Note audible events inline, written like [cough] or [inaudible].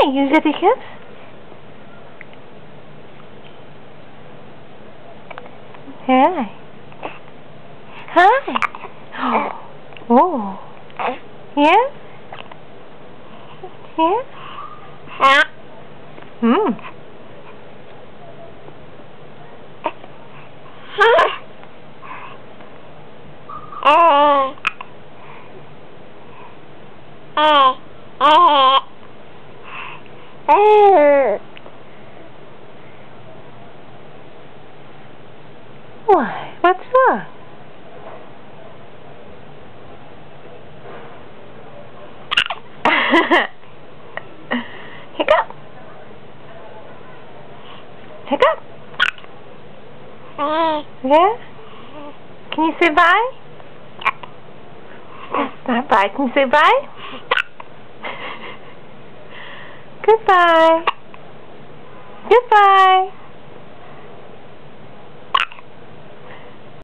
Hi, you zippy kids. Hi. Hi. [gasps] Oh. Yeah? Yeah? Hmm. [laughs] Why? What's wrong? [laughs] Hiccup. Hiccup. Yeah? Can you say bye? Not bye. Can you say bye? Goodbye. Goodbye.